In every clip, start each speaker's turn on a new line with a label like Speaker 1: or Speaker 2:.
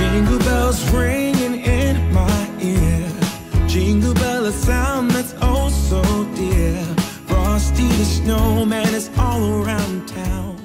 Speaker 1: Jingle bells ringing in my ear. Jingle bell, a sound that's oh so dear. Frosty the snowman is all around town.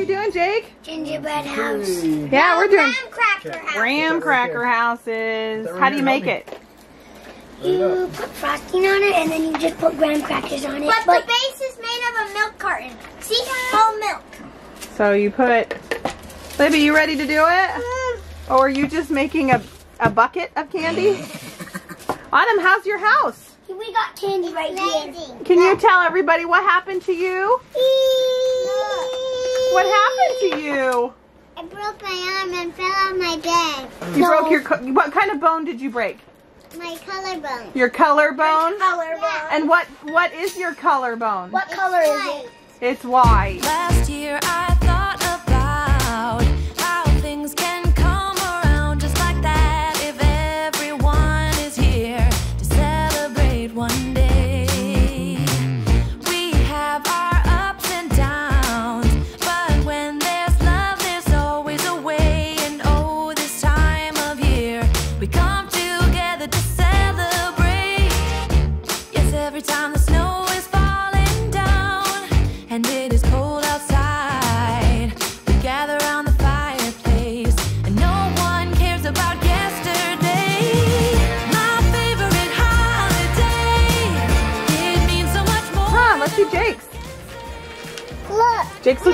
Speaker 2: We doing, Jake?
Speaker 3: Gingerbread house.
Speaker 2: Yeah, we're doing
Speaker 3: Graham cracker house.
Speaker 2: graham cracker houses. How do you make it?
Speaker 3: You put frosting on it and then you just put graham crackers on it. But, the base is made of a milk carton. See? All milk.
Speaker 2: So you put, Libby, you ready to do it? Mm. Or are you just making a, a bucket of candy? Autumn, how's your house?
Speaker 3: We got candy right here.
Speaker 2: Can you tell everybody what happened to you? What happened to you?
Speaker 3: I broke my arm and fell off my bed.
Speaker 2: You broke your, what kind of bone did you break?
Speaker 3: My collarbone.
Speaker 2: Your collarbone?
Speaker 3: Collarbone.
Speaker 2: And what, what is your collarbone?
Speaker 3: What color is it?
Speaker 2: It's white.
Speaker 4: Last year I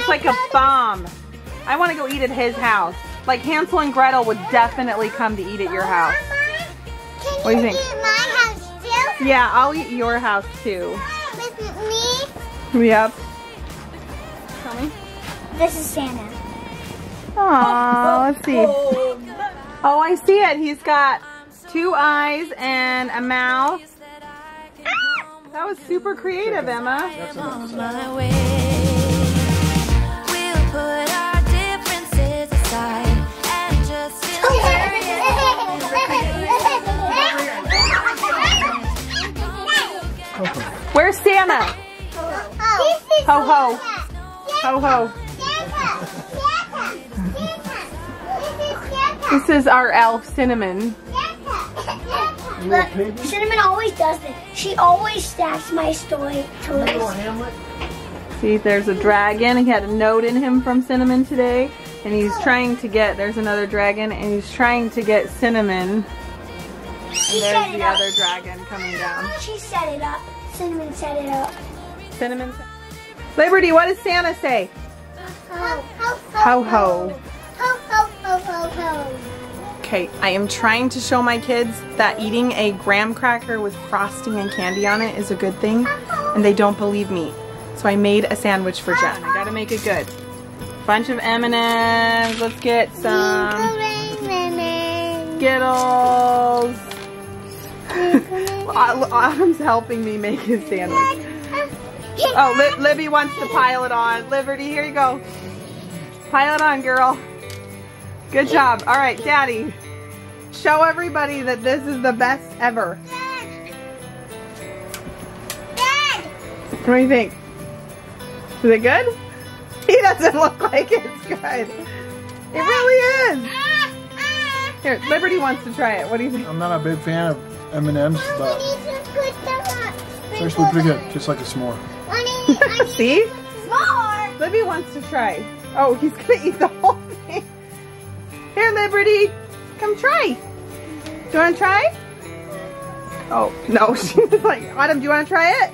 Speaker 2: looks like a bomb. I want to go eat at his house. Like Hansel and Gretel would definitely come to eat at your house.
Speaker 3: Can
Speaker 2: What do you
Speaker 3: you
Speaker 2: think?
Speaker 3: eat my house too?
Speaker 2: Yeah, I'll eat your house too.
Speaker 3: With me?
Speaker 2: Yep. Tell me.
Speaker 3: This is Santa.
Speaker 2: Aw, let's see. Oh, I see it. He's got two eyes and a mouth. That was super creative, Emma. Ho ho. Ho ho. This is our elf, Cinnamon.
Speaker 3: Look, Cinnamon always does this. She always stacks my toy toys.
Speaker 2: See, there's a dragon. He had a note in him from Cinnamon today. And he's oh. trying to get, there's another dragon, and he's trying to get Cinnamon.
Speaker 3: She
Speaker 2: And there's the
Speaker 3: up.
Speaker 2: other dragon coming down.
Speaker 3: She set it up. Cinnamon set it up.
Speaker 2: Cinnamon. Liberty, what does Santa say?
Speaker 3: Ho ho
Speaker 2: Ho ho.
Speaker 3: Ho ho ho ho.
Speaker 2: Okay, I am trying to show my kids that eating a graham cracker with frosting and candy on it is a good thing, and they don't believe me. So I made a sandwich for Jen. I gotta make it good. Bunch of M&Ms. Let's get some Skittles. Au- Autumn's helping me make his sandwich. Oh, Li- Libby wants to pile it on. Liberty, here you go. Pile it on, girl. Good job. All right, Daddy. Show everybody that this is the best ever. What do you think? Is it good? He doesn't look like it's good. It really is. Here, Liberty wants to try it. What do you think?
Speaker 5: I'm not a big fan of M&M's, but it's actually pretty good, just like a s'more.
Speaker 2: See?
Speaker 3: More.
Speaker 2: Libby wants to try. Oh, he's gonna eat the whole thing. Here, Liberty, come try. Do you want to try? Oh no, she was like, Autumn, do you want to try it?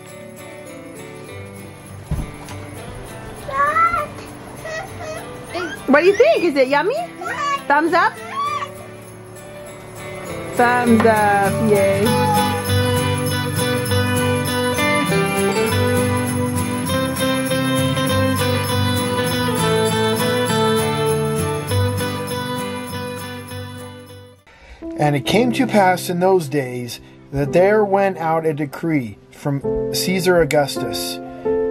Speaker 2: What do you think? Is it yummy? Thumbs up? Thumbs up, yay.
Speaker 6: And it came to pass in those days that there went out a decree from Caesar Augustus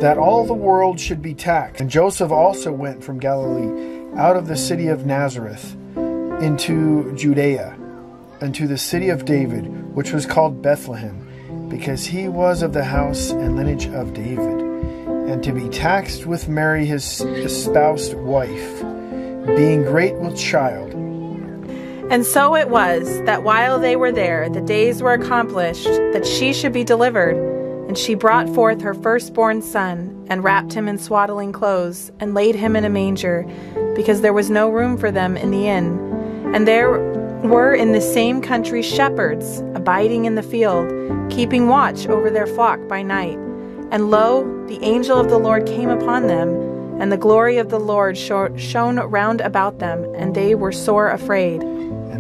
Speaker 6: that all the world should be taxed. And Joseph also went from Galilee out of the city of Nazareth into Judea, unto the city of David, which was called Bethlehem, because he was of the house and lineage of David, and to be taxed with Mary his espoused wife, being great with child.
Speaker 7: And so it was that while they were there, the days were accomplished that she should be delivered. And she brought forth her firstborn son, and wrapped him in swaddling clothes, and laid him in a manger, because there was no room for them in the inn. And there were in the same country shepherds, abiding in the field, keeping watch over their flock by night. And lo, the angel of the Lord came upon them, and the glory of the Lord shone round about them, and they were sore afraid.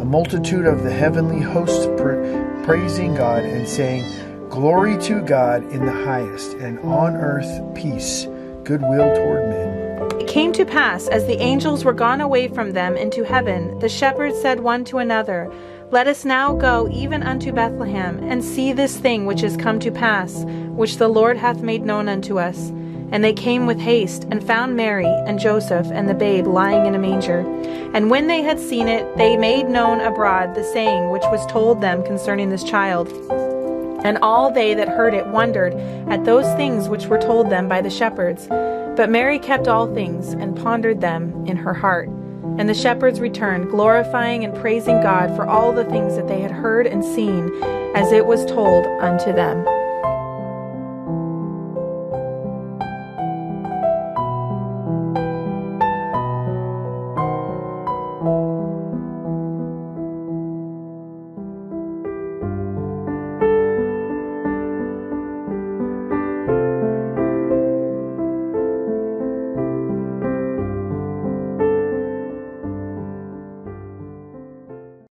Speaker 6: a multitude of the heavenly hosts pra- praising God and saying, Glory to God in the highest, and on earth peace, goodwill toward men.
Speaker 7: It came to pass, as the angels were gone away from them into heaven, the shepherds said one to another, Let us now go even unto Bethlehem, and see this thing which is come to pass, which the Lord hath made known unto us. And they came with haste, and found Mary and Joseph and the babe lying in a manger. And when they had seen it, they made known abroad the saying which was told them concerning this child. And all they that heard it wondered at those things which were told them by the shepherds. But Mary kept all things, and pondered them in her heart. And the shepherds returned, glorifying and praising God for all the things that they had heard and seen, as it was told unto them.